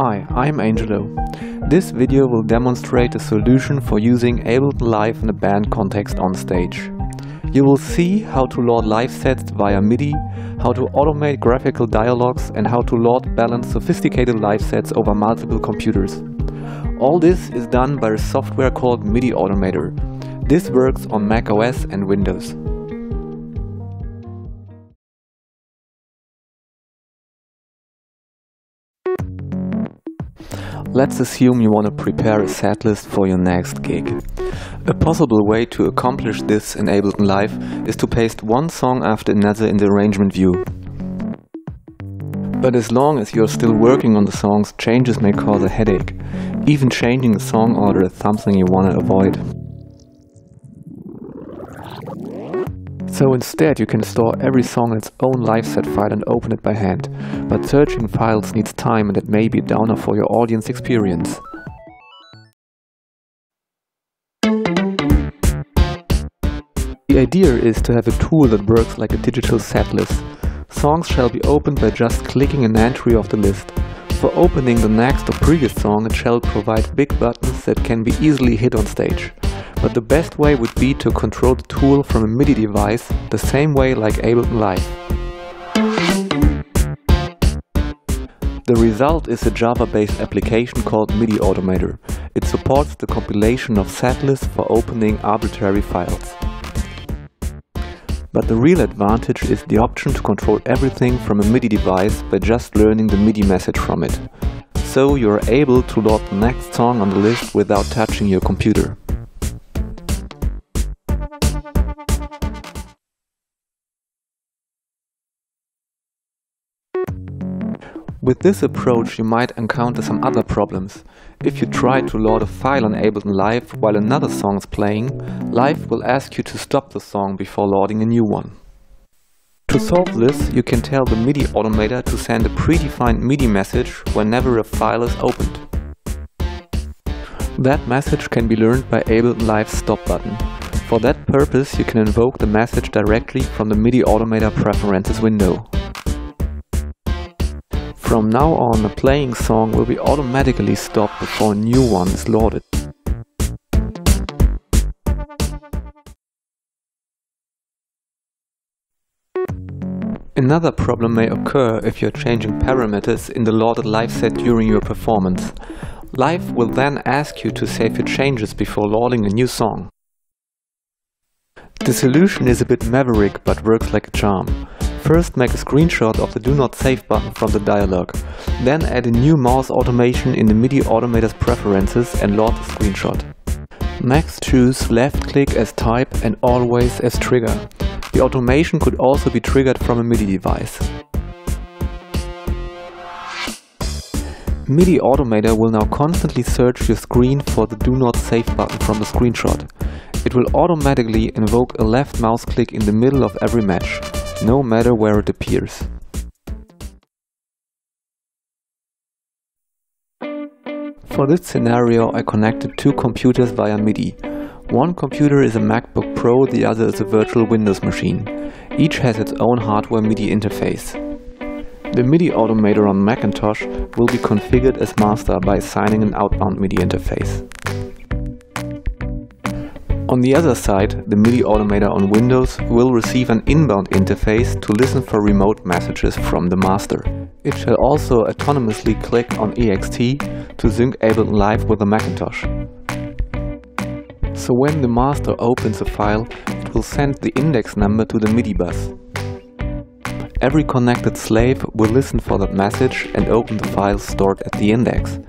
Hi, I'm Angelo. This video will demonstrate a solution for using Ableton Live in a band context on stage. You will see how to load live sets via MIDI, how to automate graphical dialogues and how to load balance sophisticated live sets over multiple computers. All this is done by a software called MIDI Automator. This works on Mac OS and Windows. Let's assume you want to prepare a setlist for your next gig. A possible way to accomplish this in Ableton Live is to paste one song after another in the arrangement view. But as long as you're still working on the songs, changes may cause a headache. Even changing the song order is something you want to avoid. So instead you can store every song in its own live set file and open it by hand. But searching files needs time and it may be a downer for your audience experience. The idea is to have a tool that works like a digital set list. Songs shall be opened by just clicking an entry of the list. For opening the next or previous song it shall provide big buttons that can be easily hit on stage. But the best way would be to control the tool from a MIDI device, the same way like Ableton Live. The result is a Java-based application called MIDI Automator. It supports the compilation of setlists for opening arbitrary files. But the real advantage is the option to control everything from a MIDI device by just learning the MIDI message from it. So you are able to load the next song on the list without touching your computer. With this approach you might encounter some other problems. If you try to load a file on Ableton Live while another song is playing, Live will ask you to stop the song before loading a new one. To solve this, you can tell the MIDI automator to send a predefined MIDI message whenever a file is opened. That message can be learned by Ableton Live's stop button. For that purpose you can invoke the message directly from the MIDI automator preferences window. From now on a playing song will be automatically stopped before a new one is loaded. Another problem may occur if you're changing parameters in the loaded live set during your performance. Live will then ask you to save your changes before loading a new song. The solution is a bit maverick but works like a charm. First make a screenshot of the Do Not Save button from the dialog. Then add a new mouse automation in the MIDI Automator's preferences and load the screenshot. Next choose left click as type and always as trigger. The automation could also be triggered from a MIDI device. MIDI Automator will now constantly search your screen for the Do Not Save button from the screenshot. It will automatically invoke a left mouse click in the middle of every match no matter where it appears. For this scenario I connected two computers via MIDI. One computer is a MacBook Pro, the other is a virtual Windows machine. Each has its own hardware MIDI interface. The MIDI automator on Macintosh will be configured as master by assigning an outbound MIDI interface. On the other side, the MIDI automator on Windows will receive an inbound interface to listen for remote messages from the master. It shall also autonomously click on EXT to sync Ableton Live with the Macintosh. So when the master opens a file, it will send the index number to the MIDI bus. Every connected slave will listen for that message and open the file stored at the index.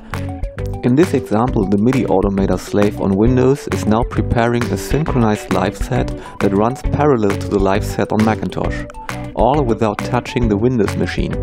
In this example, the MIDI Automator slave on Windows is now preparing a synchronized live set that runs parallel to the live set on Macintosh, all without touching the Windows machine.